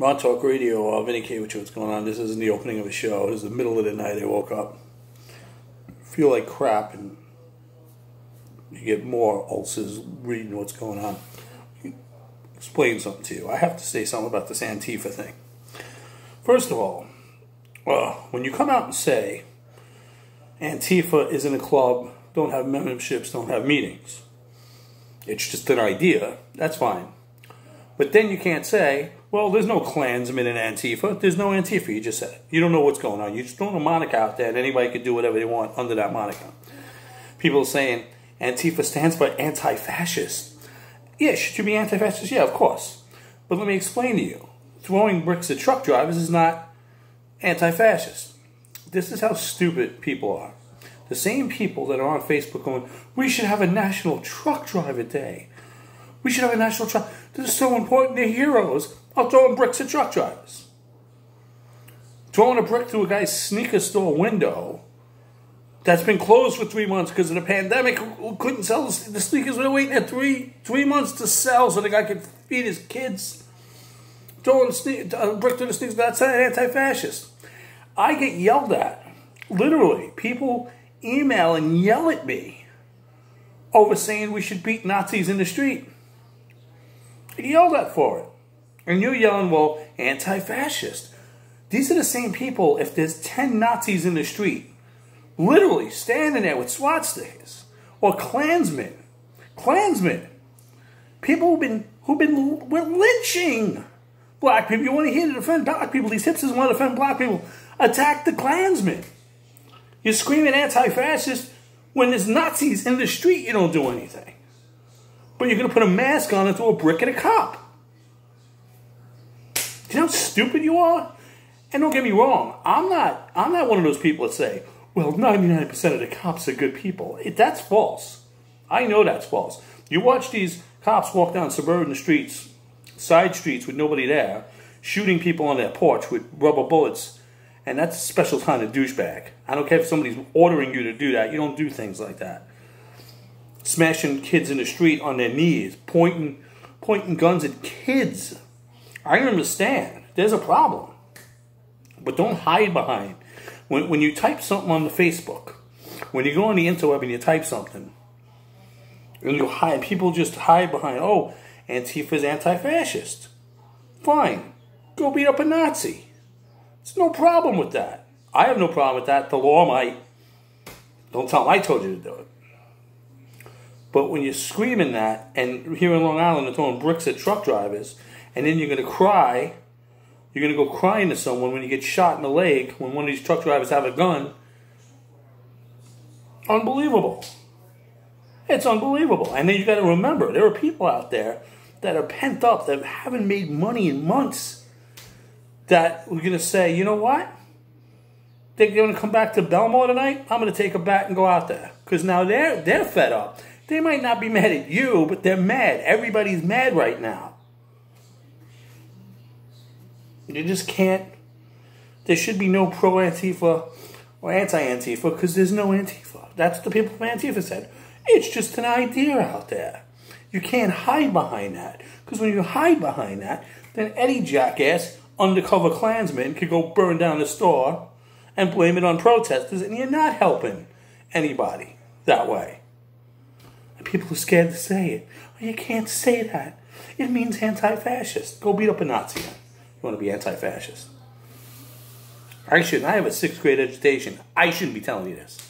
Ron Talk Radio, uh, Vinny K, which what's going on. This isn't the opening of a show. This is the middle of the night. I woke up, feel like crap, and you get more ulcers reading what's going on. Explain something to you. I have to say something about this Antifa thing. First of all, uh, when you come out and say Antifa isn't a club, don't have memberships, don't have meetings, it's just an idea, that's fine. But then you can't say, well, there's no Klansmen in Antifa. There's no Antifa, you just said it. You don't know what's going on. You just throw a moniker out there and anybody can do whatever they want under that moniker. People are saying Antifa stands for anti-fascist. Yeah, should you be anti-fascist? Yeah, of course. But let me explain to you. Throwing bricks at truck drivers is not anti-fascist. This is how stupid people are. The same people that are on Facebook going, we should have a national truck driver day. We should have a national truck. This is so important. They're heroes. I'll throw bricks at truck drivers. Throwing a brick through a guy's sneaker store window that's been closed for three months because of the pandemic. Couldn't sell the sneakers? We're waiting at three three months to sell so the guy could feed his kids. Throwing a brick through the sneakers. That's anti-fascist. I get yelled at. Literally, people email and yell at me over saying we should beat Nazis in the street. I yelled at for it. And you're yelling, well, anti fascist. These are the same people, if there's 10 Nazis in the street, literally standing there with swastikas, or Klansmen, Klansmen, people who've been, who've been we're lynching black people. You want to hear to defend black people. These hipsters want to defend black people. Attack the Klansmen. You're screaming anti-fascist when there's Nazis in the street. You don't do anything. But you're going to put a mask on and throw a brick at a cop. Do you know how stupid you are? And don't get me wrong, I'm not I'm not one of those people that say, well, 99% of the cops are good people. It, that's false. I know that's false. You watch these cops walk down suburban streets, side streets with nobody there, shooting people on their porch with rubber bullets, and that's a special kind of douchebag. I don't care if somebody's ordering you to do that. You don't do things like that. Smashing kids in the street on their knees, pointing pointing guns at kids. I understand. There's a problem. But don't hide behind. When, when you type something on the Facebook, when you go on the interweb and you type something, and you hide, people just hide behind, oh, Antifa's anti-fascist. Fine. Go beat up a Nazi. There's no problem with that. I have no problem with that. The law might. Don't tell them I told you to do it. But when you're screaming that, and here in Long Island they're throwing bricks at truck drivers, and then you're going to cry you're going to go crying to someone when you get shot in the leg when one of these truck drivers have a gun. Unbelievable. It's unbelievable. And then you got to remember, there are people out there that are pent up that haven't made money in months that we're going to say, you know what? They're going to come back to Bellmore tonight. I'm going to take a bat and go out there because now they're they're fed up. They might not be mad at you, but they're mad. Everybody's mad right now. You just can't. There should be no pro Antifa or anti Antifa because there's no Antifa. That's what the people from Antifa said. It's just an idea out there. You can't hide behind that because when you hide behind that, then any jackass, undercover Klansman, could go burn down the store and blame it on protesters, and you're not helping anybody that way. And people are scared to say it. Oh, you can't say that. It means anti fascist. Go beat up a Nazi. You want to be anti fascist. I shouldn't. I have a sixth grade education. I shouldn't be telling you this.